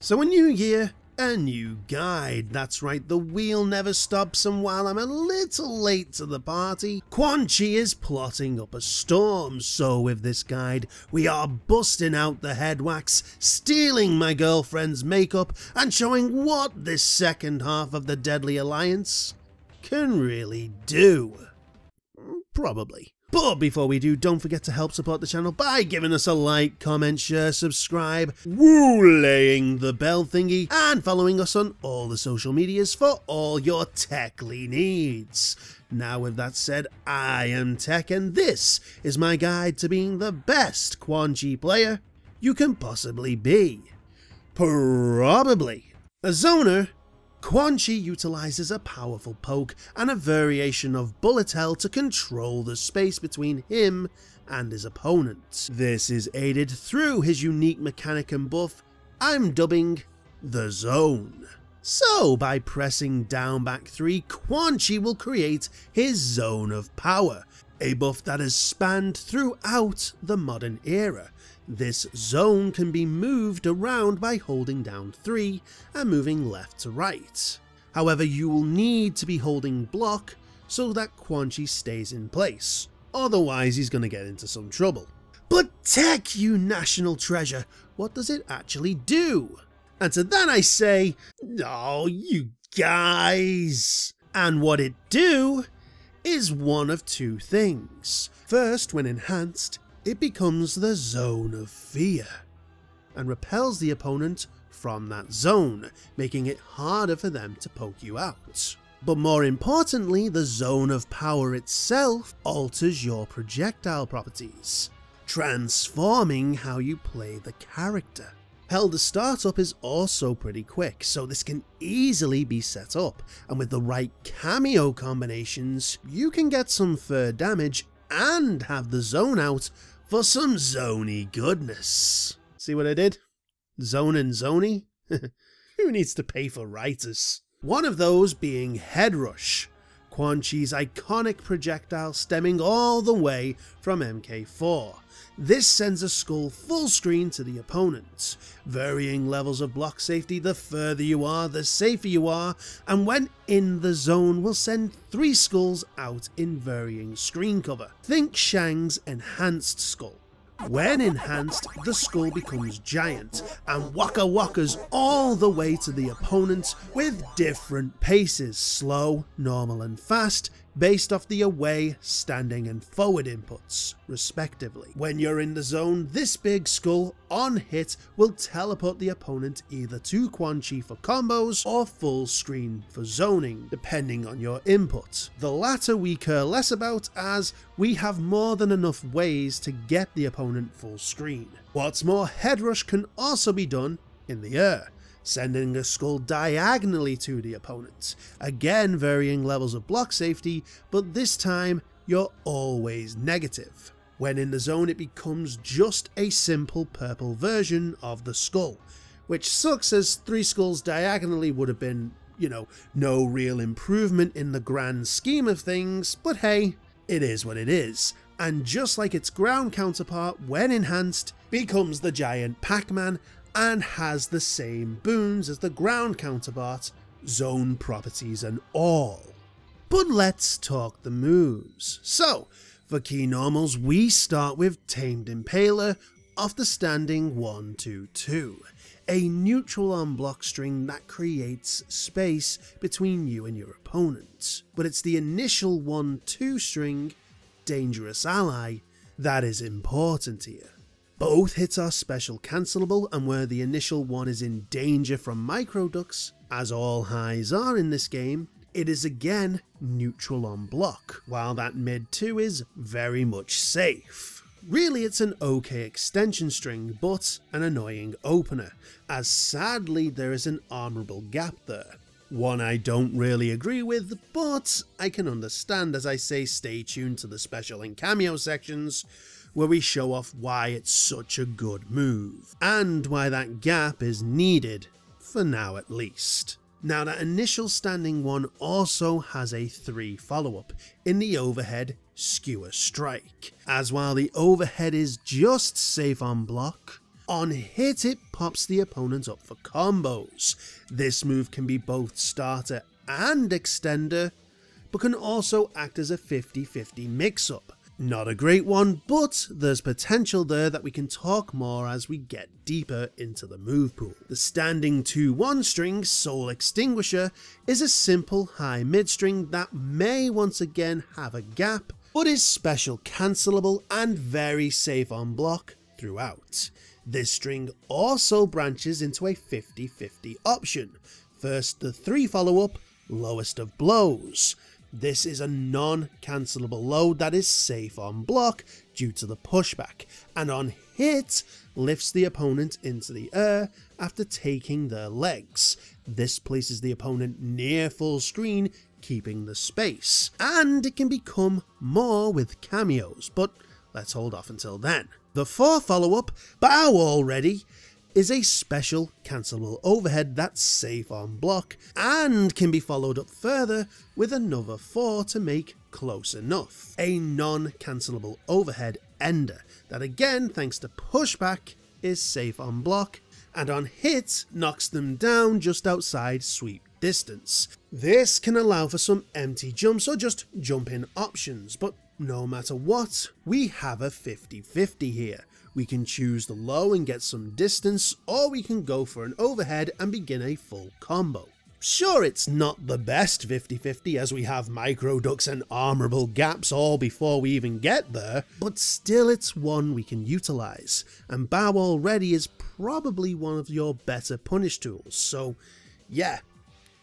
So a new year, a new guide. That's right, the wheel never stops and while I'm a little late to the party, Quan Chi is plotting up a storm. So with this guide, we are busting out the head wax, stealing my girlfriend's makeup and showing what this second half of the Deadly Alliance can really do. Probably. But before we do, don't forget to help support the channel by giving us a like, comment, share, subscribe, woo laying the bell thingy, and following us on all the social medias for all your techly needs. Now with that said, I am Tech and this is my guide to being the best Quan Chi player you can possibly be. Probably. A zoner Quan Chi utilizes a powerful poke and a variation of bullet hell to control the space between him and his opponent. This is aided through his unique mechanic and buff I'm dubbing the Zone. So, by pressing down back 3, Quan Chi will create his Zone of Power, a buff that has spanned throughout the modern era, this zone can be moved around by holding down 3 and moving left to right. However, you will need to be holding block so that Quan Chi stays in place, otherwise he's going to get into some trouble. But Tech, you national treasure, what does it actually do? And to that I say, oh, you guys! And what it do is one of two things. First, when enhanced, it becomes the zone of fear and repels the opponent from that zone, making it harder for them to poke you out. But more importantly, the zone of power itself alters your projectile properties, transforming how you play the character. Hell, the startup is also pretty quick, so this can easily be set up, and with the right cameo combinations, you can get some fur damage and have the zone out for some zony goodness. See what I did? Zone and zony? Who needs to pay for writers? One of those being Head Rush, Quan Chi's iconic projectile stemming all the way from MK4. This sends a skull full screen to the opponent. Varying levels of block safety, the further you are, the safer you are, and when in the zone will send three skulls out in varying screen cover. Think Shang's enhanced skull. When enhanced, the skull becomes giant and waka wakas all the way to the opponent with different paces, slow, normal and fast, based off the away, standing and forward inputs, respectively. When you're in the zone, this big skull on hit will teleport the opponent either to Quan Chi for combos or full screen for zoning, depending on your input. The latter we care less about as we have more than enough ways to get the opponent full screen. What's more, head rush can also be done in the air sending a skull diagonally to the opponent. Again varying levels of block safety, but this time you're always negative. When in the zone it becomes just a simple purple version of the skull, which sucks as three skulls diagonally would have been, you know, no real improvement in the grand scheme of things, but hey, it is what it is. And just like its ground counterpart, when enhanced, becomes the giant Pac-Man and has the same boons as the ground counterpart, zone properties and all. But let's talk the moves. So, for key normals, we start with Tamed Impaler off the standing 1-2-2, a neutral on block string that creates space between you and your opponent. But it's the initial 1-2 string, Dangerous Ally, that is important here. Both hits are special cancelable and where the initial one is in danger from microducks, as all highs are in this game, it is again neutral on block, while that mid 2 is very much safe. Really it's an okay extension string, but an annoying opener, as sadly there is an armorable gap there. One I don't really agree with, but I can understand as I say stay tuned to the special and cameo sections, where we show off why it's such a good move, and why that gap is needed, for now at least. Now that initial standing one also has a 3 follow up in the overhead skewer strike, as while the overhead is just safe on block, On hit it pops the opponent up for combos. This move can be both starter and extender, but can also act as a 50-50 mix-up. Not a great one, but there's potential there that we can talk more as we get deeper into the move pool. The standing 2-1 string, Soul Extinguisher, is a simple high mid string that may once again have a gap, but is special cancelable and very safe on block throughout. This string also branches into a 50-50 option. First the 3 follow up, lowest of blows. This is a non-cancelable load that is safe on block due to the pushback, and on hit lifts the opponent into the air after taking their legs. This places the opponent near full screen, keeping the space, and it can become more with cameos, but let's hold off until then. The 4 follow-up, Bow Already, is a special cancelable overhead that's safe on block and can be followed up further with another 4 to make close enough. A non-cancelable overhead ender that again thanks to pushback is safe on block and on hit knocks them down just outside sweep distance. This can allow for some empty jumps or just jump in options but no matter what, we have a 50-50 here. We can choose the low and get some distance, or we can go for an overhead and begin a full combo. Sure, it's not the best 50-50 as we have micro ducks and armorable gaps all before we even get there, but still it's one we can utilise, and Bow already is probably one of your better punish tools, so yeah,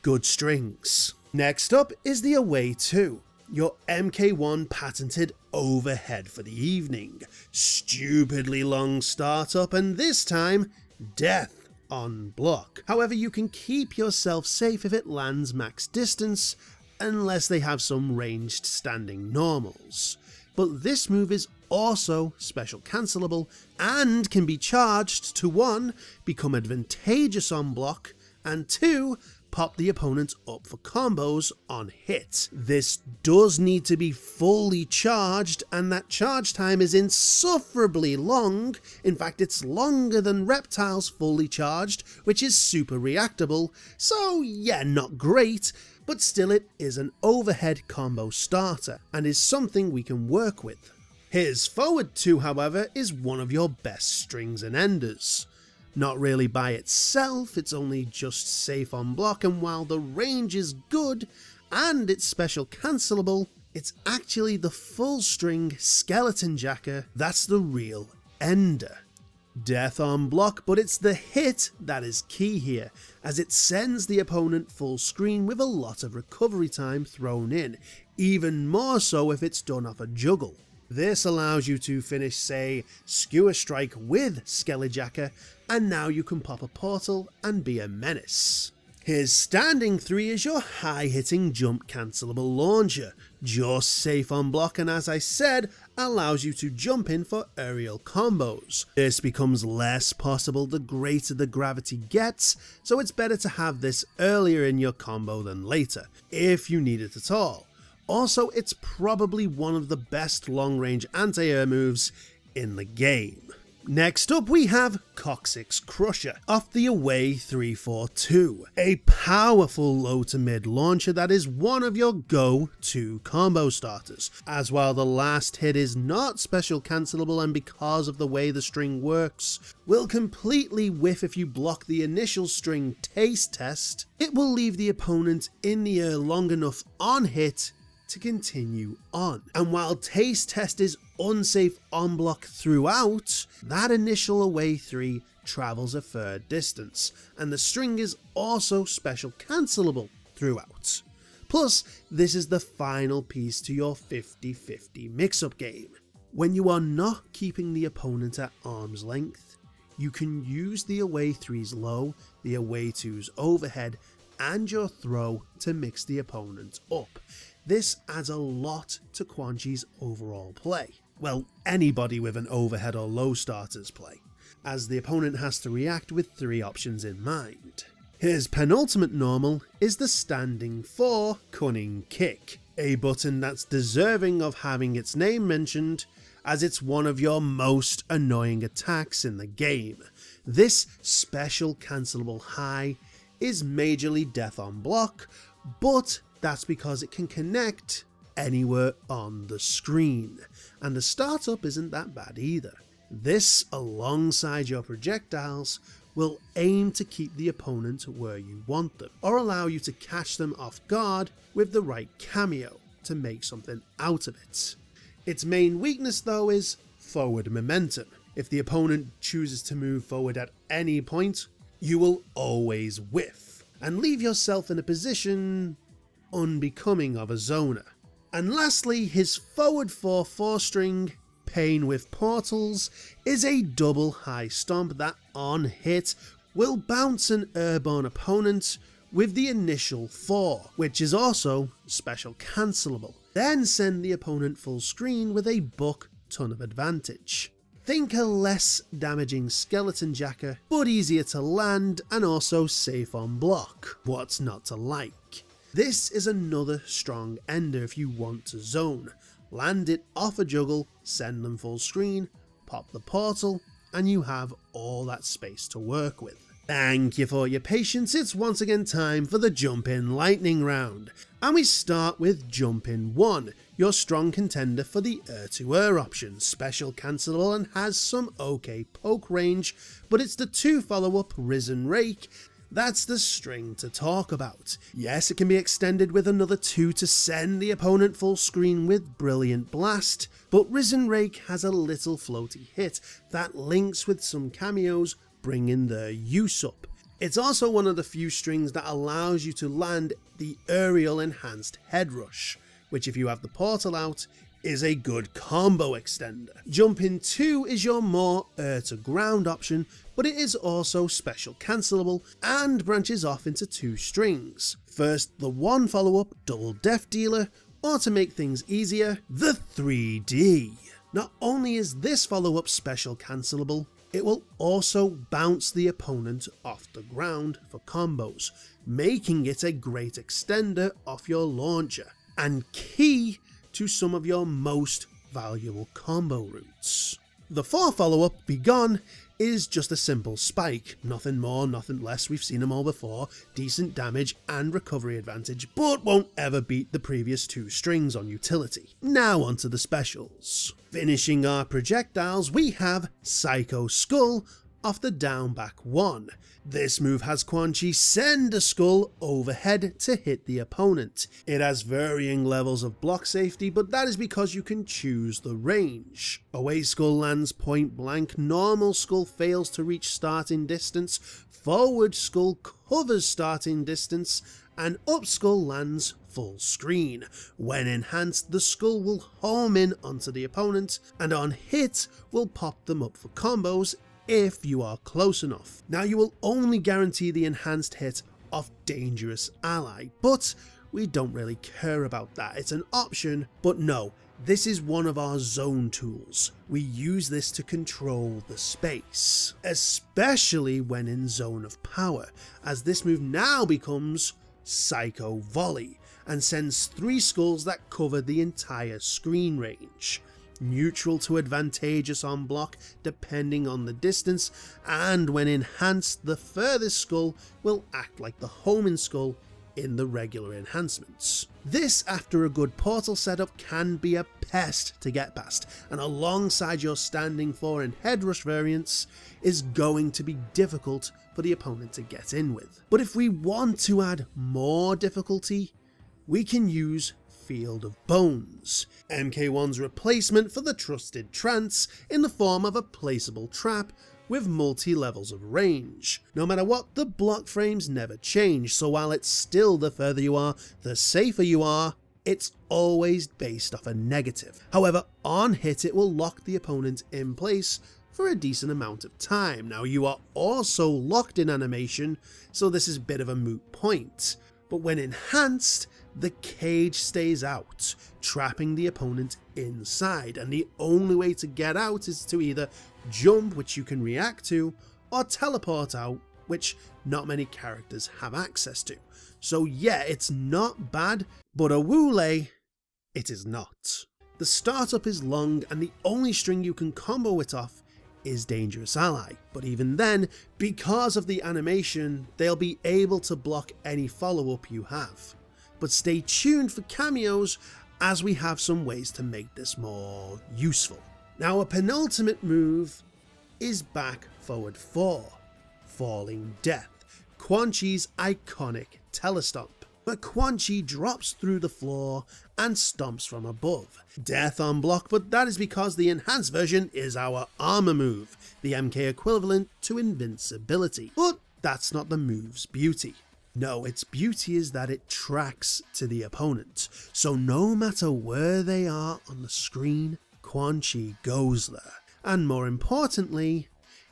good strings. Next up is the Away 2 your MK1 patented overhead for the evening, stupidly long startup, and this time, death on block. However, you can keep yourself safe if it lands max distance, unless they have some ranged standing normals. But this move is also special cancelable and can be charged to 1. become advantageous on block, and 2 pop the opponent up for combos on hit. This does need to be fully charged and that charge time is insufferably long, in fact it's longer than Reptile's fully charged, which is super reactable, so yeah not great, but still it is an overhead combo starter and is something we can work with. His forward 2 however is one of your best strings and enders. Not really by itself, it's only just safe on block, and while the range is good and it's special cancelable, it's actually the full string Skeleton Jacker that's the real ender. Death on block, but it's the hit that is key here, as it sends the opponent full screen with a lot of recovery time thrown in, even more so if it's done off a juggle. This allows you to finish, say, Skewer Strike with Skelejacker, and now you can pop a portal and be a menace. His standing 3 is your high-hitting jump cancelable launcher, just safe on block and as I said, allows you to jump in for aerial combos. This becomes less possible the greater the gravity gets, so it's better to have this earlier in your combo than later, if you need it at all. Also, it's probably one of the best long-range anti-air moves in the game. Next up we have Coccyx Crusher off the Away 342, a powerful low to mid launcher that is one of your go-to combo starters, as while the last hit is not special cancelable and because of the way the string works, will completely whiff if you block the initial string taste test, it will leave the opponent in the air long enough on hit to continue on. And while Taste Test is unsafe on block throughout, that initial away 3 travels a third distance, and the string is also special cancelable throughout. Plus, this is the final piece to your 50-50 mix-up game. When you are not keeping the opponent at arm's length, you can use the away 3's low, the away 2's overhead, and your throw to mix the opponent up. This adds a lot to Quan Chi's overall play. Well, anybody with an overhead or low starters play, as the opponent has to react with three options in mind. His penultimate normal is the standing 4 Cunning Kick, a button that's deserving of having its name mentioned as it's one of your most annoying attacks in the game. This special cancelable high is majorly death on block, but that's because it can connect anywhere on the screen, and the startup isn't that bad either. This, alongside your projectiles, will aim to keep the opponent where you want them, or allow you to catch them off guard with the right cameo to make something out of it. Its main weakness though is forward momentum. If the opponent chooses to move forward at any point, you will always whiff, and leave yourself in a position unbecoming of a zoner. And lastly, his forward 4-4 string, Pain with Portals, is a double high stomp that on hit will bounce an airborne opponent with the initial 4, which is also special cancelable, then send the opponent full screen with a buck ton of advantage. Think a less damaging skeleton jacker, but easier to land and also safe on block. What's not to like? This is another strong ender if you want to zone. Land it off a juggle, send them full screen, pop the portal, and you have all that space to work with. Thank you for your patience, it's once again time for the Jump In Lightning round. And we start with Jump In 1, your strong contender for the Air to Air option, special cancelable and has some okay poke range, but it's the 2 follow up Risen Rake that's the string to talk about. Yes, it can be extended with another 2 to send the opponent full screen with Brilliant Blast, but Risen Rake has a little floaty hit that links with some cameos bringing their use up. It's also one of the few strings that allows you to land the aerial enhanced head rush, which if you have the portal out is a good combo extender. Jumping 2 is your more air to ground option, but it is also special cancelable and branches off into two strings. First, the one follow up Double Death Dealer, or to make things easier, the 3D. Not only is this follow up special cancelable, it will also bounce the opponent off the ground for combos, making it a great extender off your launcher, and key to some of your most valuable combo routes. The 4 follow-up, Begone, is just a simple spike, nothing more, nothing less, we've seen them all before, decent damage and recovery advantage, but won't ever beat the previous two strings on utility. Now onto the specials. Finishing our projectiles, we have Psycho Skull off the down back one. This move has Quan Chi send a skull overhead to hit the opponent. It has varying levels of block safety, but that is because you can choose the range. Away skull lands point blank, normal skull fails to reach starting distance, forward skull covers starting distance, and up skull lands full screen. When enhanced, the skull will home in onto the opponent, and on hit will pop them up for combos if you are close enough. Now you will only guarantee the enhanced hit of Dangerous Ally, but we don't really care about that. It's an option, but no, this is one of our zone tools. We use this to control the space, especially when in zone of power, as this move now becomes Psycho Volley and sends three skulls that cover the entire screen range neutral to advantageous on block depending on the distance, and when enhanced, the furthest skull will act like the homing skull in the regular enhancements. This, after a good portal setup, can be a pest to get past, and alongside your standing 4 and head rush variants, is going to be difficult for the opponent to get in with. But if we want to add more difficulty, we can use Field of Bones, MK1's replacement for the trusted Trance in the form of a placeable trap with multi-levels of range. No matter what, the block frames never change, so while it's still the further you are, the safer you are, it's always based off a negative. However, on hit it will lock the opponent in place for a decent amount of time. Now you are also locked in animation, so this is a bit of a moot point. But when enhanced, the cage stays out, trapping the opponent inside, and the only way to get out is to either jump, which you can react to, or teleport out, which not many characters have access to. So yeah, it's not bad, but a Wulei, it is not. The startup is long and the only string you can combo it off is Dangerous Ally, but even then, because of the animation, they'll be able to block any follow-up you have. But stay tuned for cameos as we have some ways to make this more useful. Now a penultimate move is back forward 4, Falling Death, Quan Chi's iconic telestomp but Quan Chi drops through the floor and stomps from above. Death on block, but that is because the enhanced version is our armor move, the MK equivalent to invincibility. But that's not the move's beauty. No, its beauty is that it tracks to the opponent, so no matter where they are on the screen, Quan Chi goes there. And more importantly,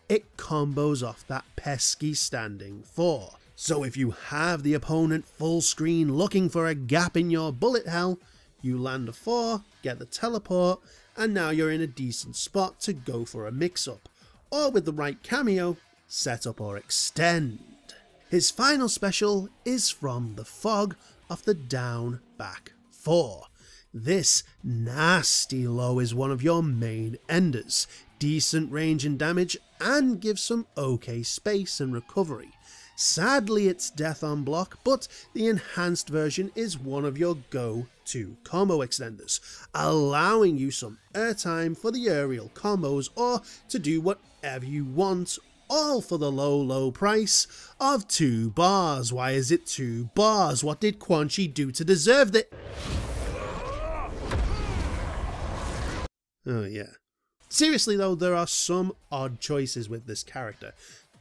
it combos off that pesky standing 4. So if you have the opponent full screen looking for a gap in your bullet hell, you land a 4, get the teleport, and now you're in a decent spot to go for a mix-up, or with the right cameo, set up or extend. His final special is from the fog of the down back 4. This nasty low is one of your main enders, decent range and damage and gives some okay space and recovery. Sadly, it's death on block, but the enhanced version is one of your go-to combo extenders, allowing you some airtime for the aerial combos or to do whatever you want all for the low, low price of two bars. Why is it two bars? What did Quan Chi do to deserve it? Oh yeah. Seriously though, there are some odd choices with this character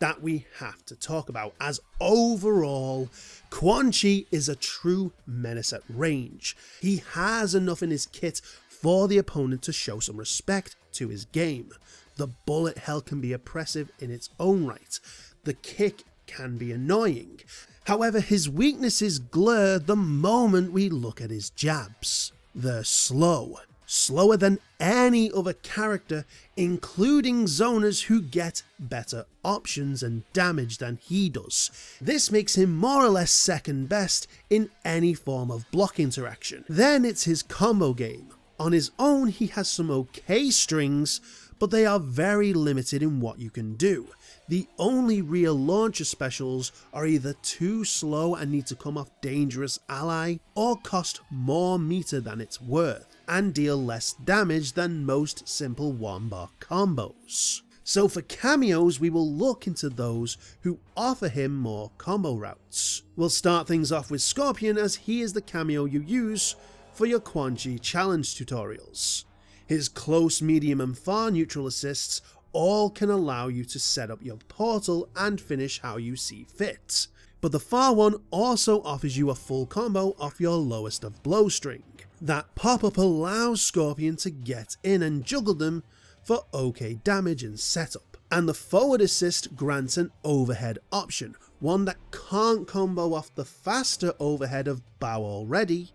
that we have to talk about, as overall, Quan Chi is a true menace at range. He has enough in his kit for the opponent to show some respect to his game. The bullet hell can be oppressive in its own right. The kick can be annoying. However, his weaknesses glare the moment we look at his jabs. They're slow, slower than any other character, including zoners who get better options and damage than he does. This makes him more or less second best in any form of block interaction. Then it's his combo game. On his own, he has some okay strings, but they are very limited in what you can do. The only real launcher specials are either too slow and need to come off Dangerous Ally, or cost more meter than it's worth and deal less damage than most simple bar combos. So for cameos, we will look into those who offer him more combo routes. We'll start things off with Scorpion as he is the cameo you use for your Quan Chi challenge tutorials. His close, medium and far neutral assists all can allow you to set up your portal and finish how you see fit. But the far one also offers you a full combo off your lowest of blow string. That pop-up allows Scorpion to get in and juggle them for okay damage and setup. And the forward assist grants an overhead option, one that can't combo off the faster overhead of Bow already,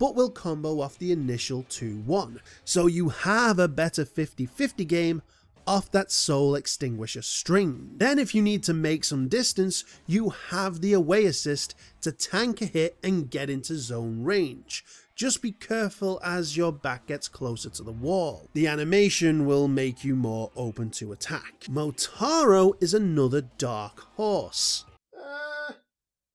but will combo off the initial 2-1. So you have a better 50-50 game off that soul extinguisher string. Then if you need to make some distance, you have the away assist to tank a hit and get into zone range. Just be careful as your back gets closer to the wall. The animation will make you more open to attack. Motaro is another dark horse. Uh,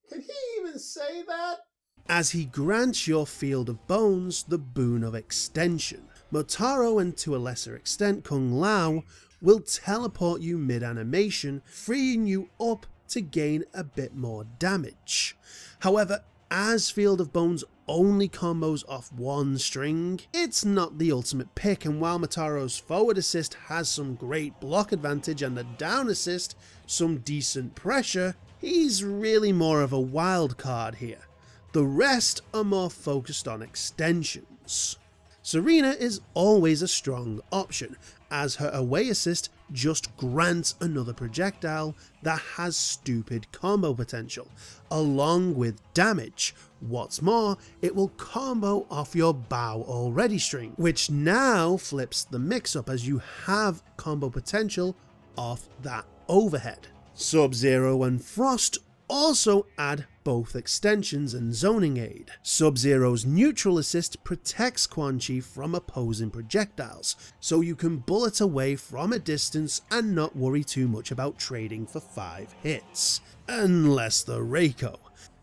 can he even say that? As he grants your field of bones the boon of extension. Motaro and to a lesser extent Kung Lao will teleport you mid-animation, freeing you up to gain a bit more damage. However, as Field of Bones only combos off one string, it's not the ultimate pick and while Motaro's forward assist has some great block advantage and the down assist some decent pressure, he's really more of a wild card here. The rest are more focused on extensions. Serena is always a strong option, as her away assist just grants another projectile that has stupid combo potential, along with damage. What's more, it will combo off your bow already string, which now flips the mix up as you have combo potential off that overhead. Sub-Zero and Frost also add both extensions and zoning aid. Sub-Zero's neutral assist protects Quan Chi from opposing projectiles, so you can bullet away from a distance and not worry too much about trading for 5 hits. Unless the Reiko.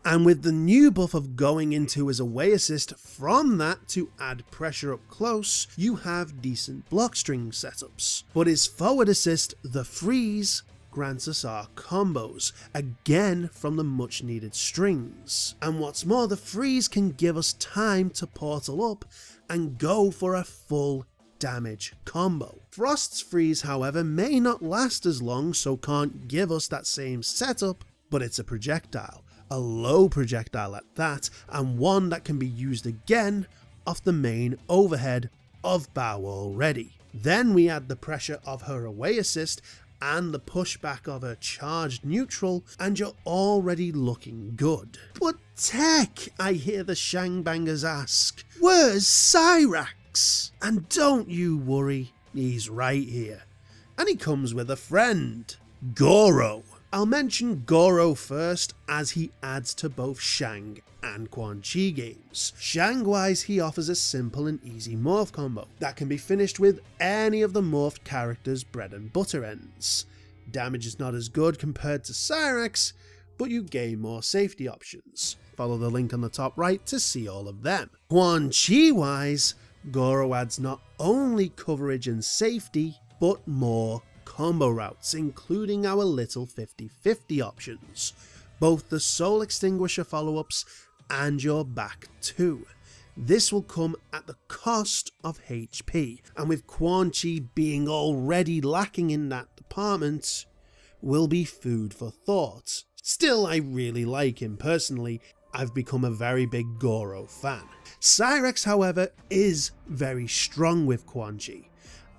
And with the new buff of going into his away assist from that to add pressure up close, you have decent block string setups. But his forward assist, the freeze, grants us our combos, again from the much needed strings. And what's more, the freeze can give us time to portal up and go for a full damage combo. Frost's freeze however may not last as long so can't give us that same setup, but it's a projectile a low projectile at that, and one that can be used again off the main overhead of Bow already. Then we add the pressure of her away assist and the pushback of a charged neutral, and you're already looking good. But Tech, I hear the Shangbangers ask, where's Cyrax? And don't you worry, he's right here. And he comes with a friend, Goro. I'll mention Goro first as he adds to both Shang and Quan Chi games. Shang-wise, he offers a simple and easy morph combo that can be finished with any of the morphed characters' bread and butter ends. Damage is not as good compared to Cyrax, but you gain more safety options. Follow the link on the top right to see all of them. Quan Chi wise, Goro adds not only coverage and safety, but more combo routes, including our little 50-50 options, both the Soul Extinguisher follow-ups and your back too. This will come at the cost of HP, and with Quan Chi being already lacking in that department, will be food for thought. Still, I really like him personally, I've become a very big Goro fan. Cyrax, however, is very strong with Quan Chi,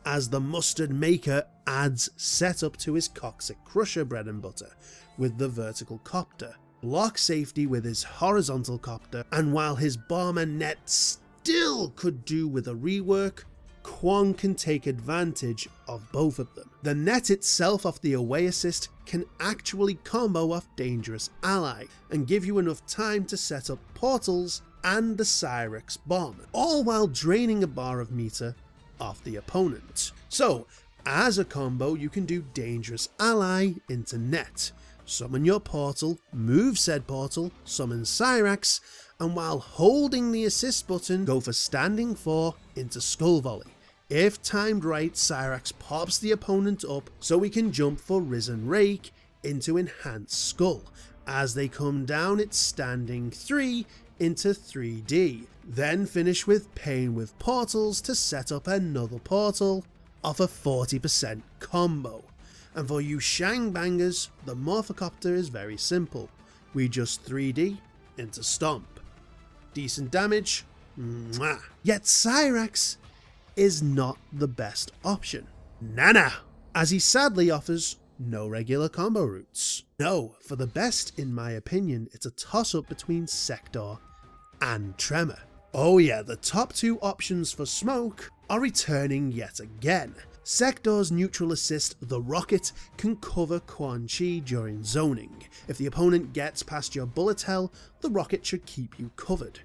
as the mustard maker adds setup to his Coccyx Crusher bread and butter with the vertical copter, block safety with his horizontal copter, and while his bomber net still could do with a rework, Quan can take advantage of both of them. The net itself off the away assist can actually combo off Dangerous Ally and give you enough time to set up portals and the Cyrax bomb, all while draining a bar of meter off the opponent. So, as a combo, you can do Dangerous Ally into Net, summon your portal, move said portal, summon Cyrax, and while holding the assist button, go for Standing 4 into Skull Volley. If timed right, Cyrax pops the opponent up so we can jump for Risen Rake into Enhanced Skull. As they come down, it's Standing 3 into 3D. Then finish with Pain with Portals to set up another portal off a 40% combo. And for you Shang bangers, the Morphocopter is very simple. We just 3D into Stomp. Decent damage, mwah. Yet Cyrax is not the best option. Nana! As he sadly offers no regular combo routes. No, for the best, in my opinion, it's a toss up between Sector and Tremor. Oh yeah, the top two options for Smoke are returning yet again. Sector's neutral assist, the Rocket, can cover Quan Chi during zoning. If the opponent gets past your bullet hell, the Rocket should keep you covered.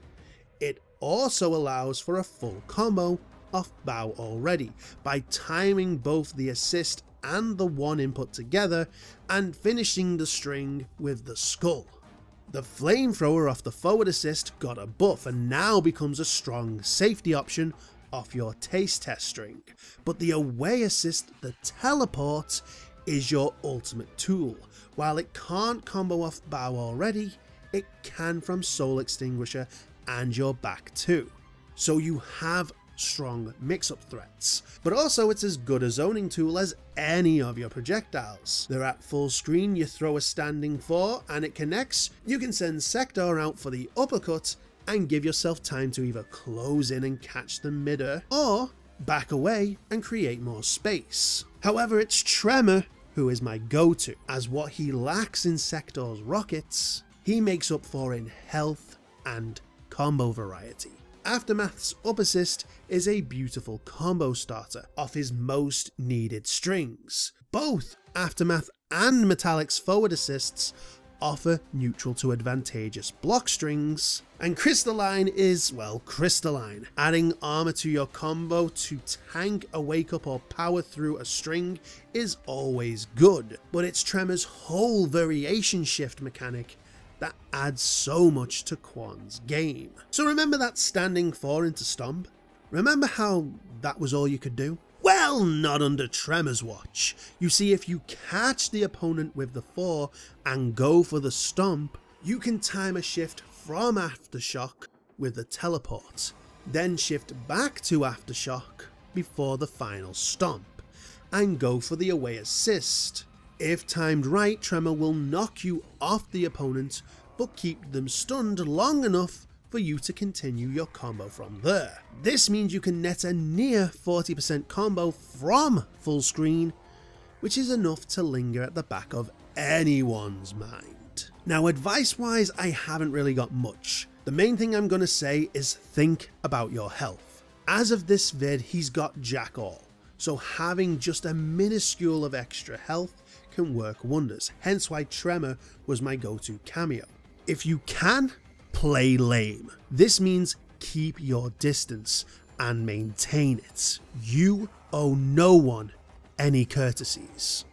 It also allows for a full combo off bow already, by timing both the assist and the one input together, and finishing the string with the skull. The flamethrower off the forward assist got a buff and now becomes a strong safety option off your taste test string, but the away assist, the teleport, is your ultimate tool. While it can't combo off bow already, it can from Soul Extinguisher and your back too. So you have strong mix-up threats. But also it's as good a zoning tool as any of your projectiles. They're at full screen, you throw a standing 4 and it connects, you can send Sector out for the uppercut and give yourself time to either close in and catch them mid-air, or back away and create more space. However, it's Tremor who is my go-to, as what he lacks in Sector's rockets, he makes up for in health and combo variety. Aftermath's up assist is a beautiful combo starter off his most needed strings. Both Aftermath and Metallic's forward assists offer neutral to advantageous block strings. And Crystalline is, well, crystalline. Adding armor to your combo to tank a wake up or power through a string is always good, but it's Tremor's whole variation shift mechanic that adds so much to Quan's game. So remember that standing 4 into Stomp? Remember how that was all you could do? Well, not under Tremor's watch. You see, if you catch the opponent with the 4 and go for the Stomp, you can time a shift from Aftershock with the Teleport, then shift back to Aftershock before the final Stomp, and go for the away assist. If timed right, Tremor will knock you off the opponent, but keep them stunned long enough for you to continue your combo from there. This means you can net a near 40% combo from full screen, which is enough to linger at the back of anyone's mind. Now advice wise, I haven't really got much. The main thing I'm going to say is think about your health. As of this vid, he's got jack all, so having just a minuscule of extra health can work wonders, hence why Tremor was my go-to cameo. If you can, play lame. This means keep your distance and maintain it. You owe no one any courtesies.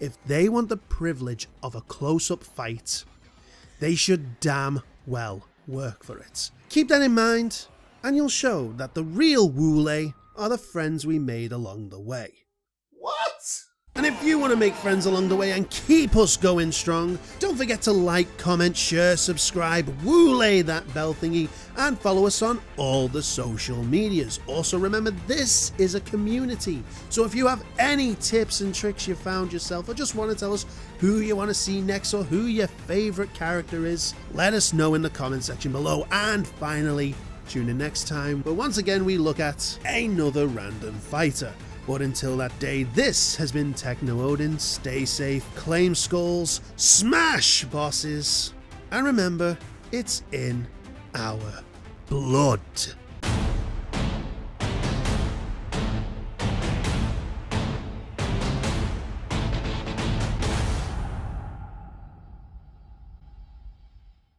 If they want the privilege of a close-up fight, they should damn well work for it. Keep that in mind, and you'll show that the real Wulei are the friends we made along the way. You want to make friends along the way and keep us going strong, don't forget to like, comment, share, subscribe, woolay that bell thingy, and follow us on all the social medias. Also remember, this is a community, so if you have any tips and tricks you found yourself, or just want to tell us who you want to see next or who your favourite character is, let us know in the comment section below. And finally, tune in next time, where once again we look at another random fighter. But until that day, this has been TeknoOdin. Stay safe, claim skulls, smash bosses, and remember, it's in our blood.